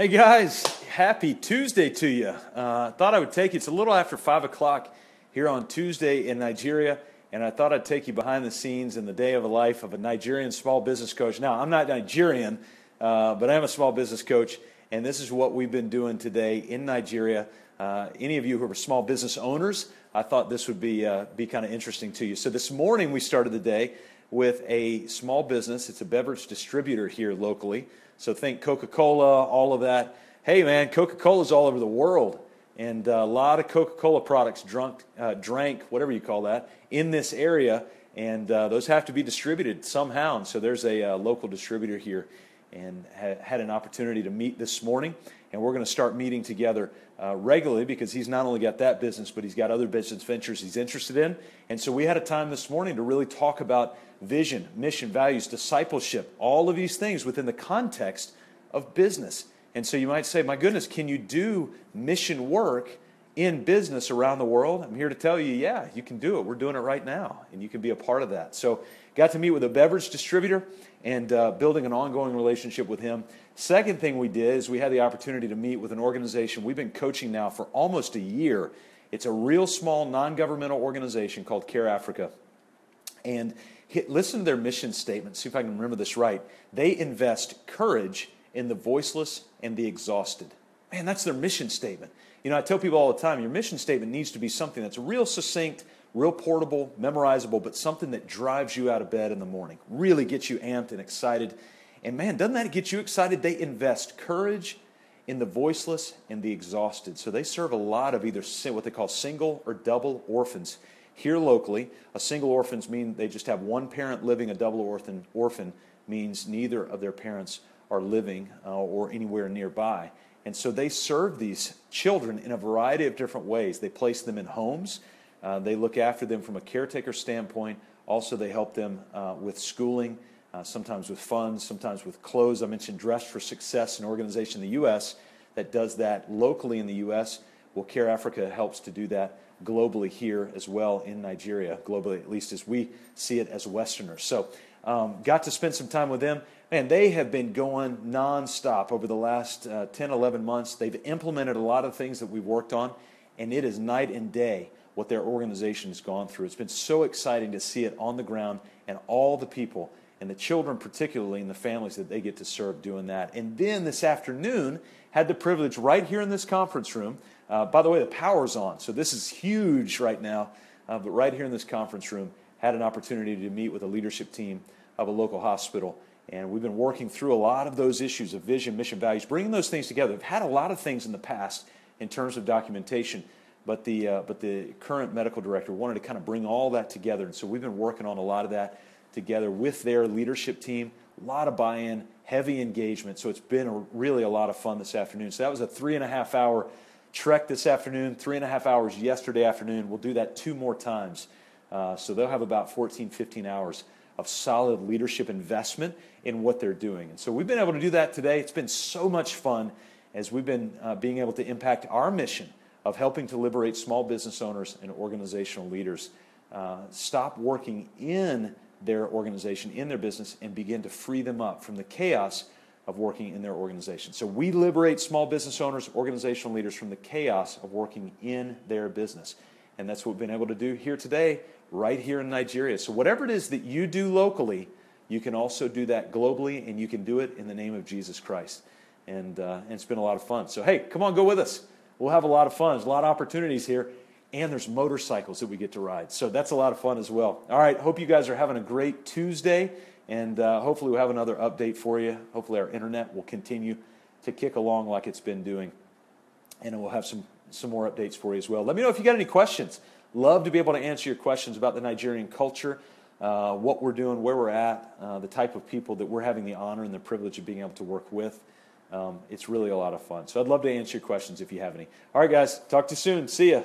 Hey guys, happy Tuesday to you. Uh, thought I would take you, it's a little after 5 o'clock here on Tuesday in Nigeria, and I thought I'd take you behind the scenes in the day of a life of a Nigerian small business coach. Now, I'm not Nigerian, uh, but I am a small business coach, and this is what we've been doing today in Nigeria. Uh, any of you who are small business owners, I thought this would be, uh, be kind of interesting to you. So this morning we started the day with a small business. It's a beverage distributor here locally. So think Coca Cola, all of that. Hey, man, Coca Cola's all over the world. And a lot of Coca Cola products drunk, uh, drank, whatever you call that, in this area. And uh, those have to be distributed somehow. And so there's a uh, local distributor here and ha- had an opportunity to meet this morning. And we're going to start meeting together uh, regularly because he's not only got that business, but he's got other business ventures he's interested in. And so we had a time this morning to really talk about vision, mission, values, discipleship, all of these things within the context of business. And so you might say, my goodness, can you do mission work in business around the world? I'm here to tell you, yeah, you can do it. We're doing it right now, and you can be a part of that. So, got to meet with a beverage distributor and uh, building an ongoing relationship with him. Second thing we did is we had the opportunity to meet with an organization we've been coaching now for almost a year. It's a real small non governmental organization called Care Africa. And hit, listen to their mission statement, see if I can remember this right. They invest courage in the voiceless and the exhausted. Man, that's their mission statement. You know, I tell people all the time your mission statement needs to be something that's real succinct, real portable, memorizable, but something that drives you out of bed in the morning, really gets you amped and excited. And man, doesn't that get you excited? They invest courage in the voiceless and the exhausted. So they serve a lot of either what they call single or double orphans. Here locally, a single orphans mean they just have one parent living. A double orphan, orphan means neither of their parents are living uh, or anywhere nearby. And so they serve these children in a variety of different ways. They place them in homes, uh, they look after them from a caretaker standpoint. Also, they help them uh, with schooling, uh, sometimes with funds, sometimes with clothes. I mentioned Dress for Success, an organization in the U.S. that does that locally in the U.S. Well, Care Africa helps to do that globally here as well in Nigeria, globally, at least as we see it as Westerners. So, um, got to spend some time with them. Man, they have been going nonstop over the last uh, 10, 11 months. They've implemented a lot of things that we've worked on, and it is night and day what their organization has gone through. It's been so exciting to see it on the ground and all the people and the children, particularly, and the families that they get to serve doing that. And then this afternoon, had the privilege right here in this conference room. Uh, by the way, the power's on, so this is huge right now. Uh, but right here in this conference room, had an opportunity to meet with a leadership team of a local hospital. And we've been working through a lot of those issues of vision, mission, values, bringing those things together. We've had a lot of things in the past in terms of documentation, but the, uh, but the current medical director wanted to kind of bring all that together. And so we've been working on a lot of that together with their leadership team. A lot of buy in, heavy engagement. So it's been a, really a lot of fun this afternoon. So that was a three and a half hour trek this afternoon, three and a half hours yesterday afternoon. We'll do that two more times. Uh, so they'll have about 14, 15 hours of solid leadership investment in what they're doing. And so we've been able to do that today. It's been so much fun as we've been uh, being able to impact our mission of helping to liberate small business owners and organizational leaders. Uh, stop working in their organization, in their business, and begin to free them up from the chaos of working in their organization. So we liberate small business owners, organizational leaders from the chaos of working in their business. And that's what we've been able to do here today, right here in Nigeria. So, whatever it is that you do locally, you can also do that globally, and you can do it in the name of Jesus Christ. And, uh, and it's been a lot of fun. So, hey, come on, go with us. We'll have a lot of fun. There's a lot of opportunities here. And there's motorcycles that we get to ride. So, that's a lot of fun as well. All right, hope you guys are having a great Tuesday. And uh, hopefully, we'll have another update for you. Hopefully, our internet will continue to kick along like it's been doing. And we'll have some some more updates for you as well. Let me know if you got any questions. Love to be able to answer your questions about the Nigerian culture, uh, what we're doing, where we're at, uh, the type of people that we're having the honor and the privilege of being able to work with. Um, it's really a lot of fun. So I'd love to answer your questions if you have any. All right, guys, talk to you soon. See ya.